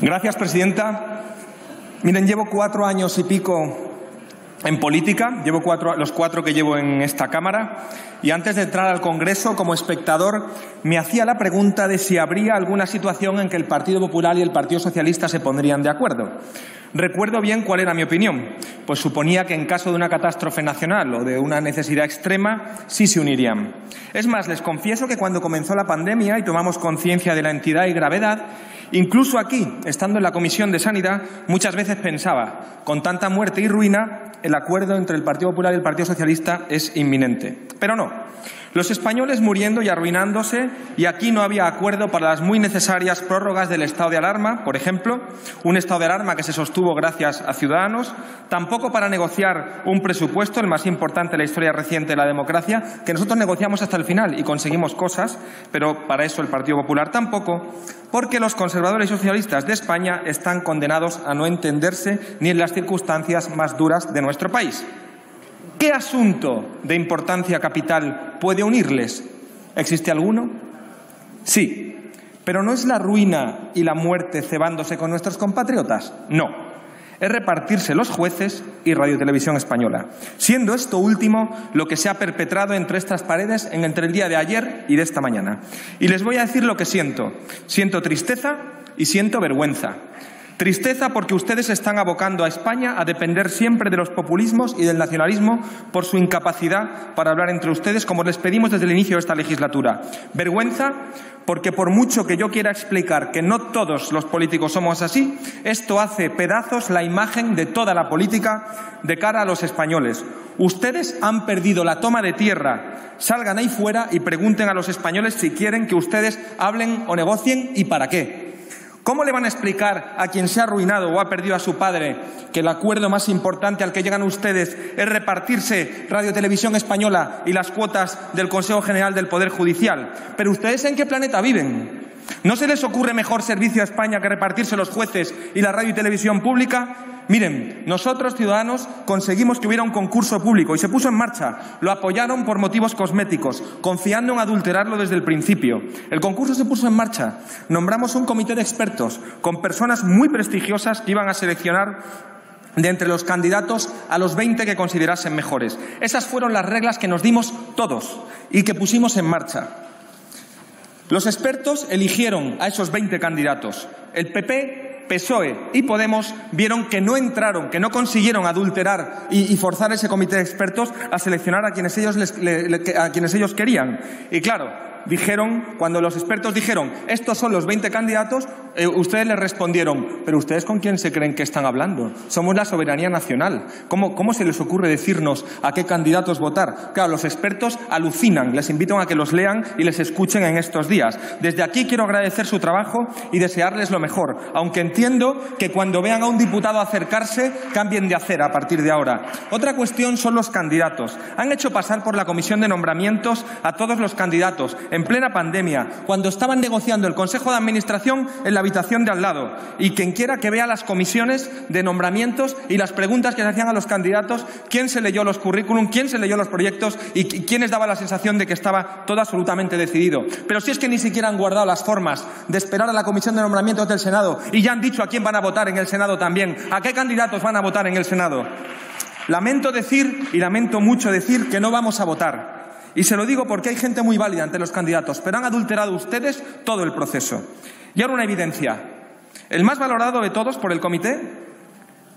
Gracias, presidenta. Miren, llevo cuatro años y pico en política, llevo cuatro, los cuatro que llevo en esta Cámara, y antes de entrar al Congreso como espectador me hacía la pregunta de si habría alguna situación en que el Partido Popular y el Partido Socialista se pondrían de acuerdo. Recuerdo bien cuál era mi opinión, pues suponía que en caso de una catástrofe nacional o de una necesidad extrema sí se unirían. Es más, les confieso que cuando comenzó la pandemia y tomamos conciencia de la entidad y gravedad, incluso aquí, estando en la Comisión de Sanidad, muchas veces pensaba, con tanta muerte y ruina, el acuerdo entre el Partido Popular y el Partido Socialista es inminente. Pero no. Los españoles muriendo y arruinándose, y aquí no había acuerdo para las muy necesarias prórrogas del estado de alarma, por ejemplo, un estado de alarma que se sostuvo gracias a Ciudadanos, tampoco para negociar un presupuesto, el más importante de la historia reciente de la democracia, que nosotros negociamos hasta el final y conseguimos cosas, pero para eso el Partido Popular tampoco, porque los conservadores y socialistas de España están condenados a no entenderse ni en las circunstancias más duras de nuestro país. ¿Qué asunto de importancia capital puede unirles? ¿Existe alguno? Sí, pero ¿no es la ruina y la muerte cebándose con nuestros compatriotas? No. Es repartirse los jueces y Radio Televisión Española, siendo esto último lo que se ha perpetrado entre estas paredes en entre el día de ayer y de esta mañana. Y les voy a decir lo que siento. Siento tristeza y siento vergüenza. Tristeza porque ustedes están abocando a España a depender siempre de los populismos y del nacionalismo por su incapacidad para hablar entre ustedes, como les pedimos desde el inicio de esta legislatura. Vergüenza porque por mucho que yo quiera explicar que no todos los políticos somos así, esto hace pedazos la imagen de toda la política de cara a los españoles. Ustedes han perdido la toma de tierra. Salgan ahí fuera y pregunten a los españoles si quieren que ustedes hablen o negocien y para qué. ¿Cómo le van a explicar a quien se ha arruinado o ha perdido a su padre que el acuerdo más importante al que llegan ustedes es repartirse Radio Televisión Española y las cuotas del Consejo General del Poder Judicial? Pero ustedes en qué planeta viven? ¿No se les ocurre mejor servicio a España que repartirse los jueces y la radio y televisión pública? Miren, nosotros, ciudadanos, conseguimos que hubiera un concurso público y se puso en marcha. Lo apoyaron por motivos cosméticos, confiando en adulterarlo desde el principio. El concurso se puso en marcha. Nombramos un comité de expertos con personas muy prestigiosas que iban a seleccionar de entre los candidatos a los 20 que considerasen mejores. Esas fueron las reglas que nos dimos todos y que pusimos en marcha. Los expertos eligieron a esos 20 candidatos. El PP PSOE y Podemos vieron que no entraron, que no consiguieron adulterar y, forzar ese comité de expertos a seleccionar a quienes ellos, a quienes ellos querían. Y claro, dijeron, cuando los expertos dijeron, estos son los 20 candidatos, eh, ustedes les respondieron, pero ustedes con quién se creen que están hablando? Somos la soberanía nacional. ¿Cómo, ¿Cómo se les ocurre decirnos a qué candidatos votar? Claro, los expertos alucinan. Les invito a que los lean y les escuchen en estos días. Desde aquí quiero agradecer su trabajo y desearles lo mejor, aunque entiendo que cuando vean a un diputado acercarse, cambien de hacer a partir de ahora. Otra cuestión son los candidatos. Han hecho pasar por la comisión de nombramientos a todos los candidatos en plena pandemia, cuando estaban negociando el Consejo de Administración en la habitación de al lado. Y quien quiera que vea las comisiones de nombramientos y las preguntas que se hacían a los candidatos, quién se leyó los currículum, quién se leyó los proyectos y quiénes daba la sensación de que estaba todo absolutamente decidido. Pero si es que ni siquiera han guardado las formas de esperar a la comisión de nombramientos del Senado y ya han dicho a quién van a votar en el Senado también, a qué candidatos van a votar en el Senado. Lamento decir, y lamento mucho decir, que no vamos a votar. Y se lo digo porque hay gente muy válida entre los candidatos, pero han adulterado ustedes todo el proceso. Y ahora una evidencia. El más valorado de todos por el comité,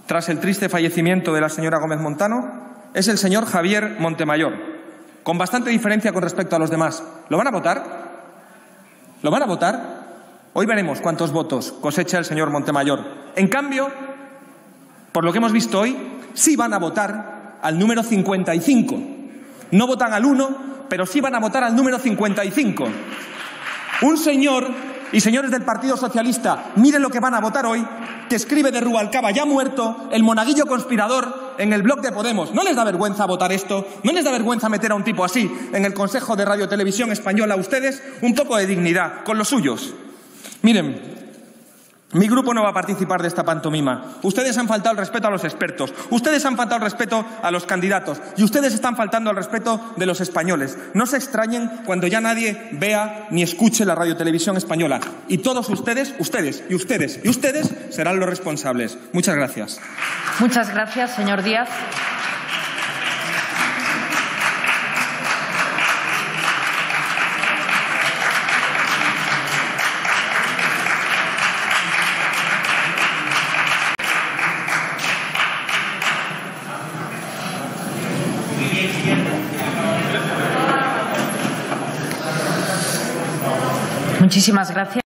tras el triste fallecimiento de la señora Gómez Montano, es el señor Javier Montemayor, con bastante diferencia con respecto a los demás. ¿Lo van a votar? ¿Lo van a votar? Hoy veremos cuántos votos cosecha el señor Montemayor. En cambio, por lo que hemos visto hoy, sí van a votar al número 55 no votan al 1, pero sí van a votar al número 55. Un señor y señores del Partido Socialista, miren lo que van a votar hoy, que escribe de Rubalcaba ya muerto, el monaguillo conspirador en el blog de Podemos. ¿No les da vergüenza votar esto? ¿No les da vergüenza meter a un tipo así en el Consejo de Radio Televisión Española a ustedes? Un poco de dignidad con los suyos. Miren, Mi grupo no va a participar de esta pantomima. Ustedes han faltado el respeto a los expertos. Ustedes han faltado el respeto a los candidatos. Y ustedes están faltando al respeto de los españoles. No se extrañen cuando ya nadie vea ni escuche la radiotelevisión española. Y todos ustedes, ustedes y ustedes y ustedes serán los responsables. Muchas gracias. Muchas gracias, señor Díaz. Muchísimas gracias.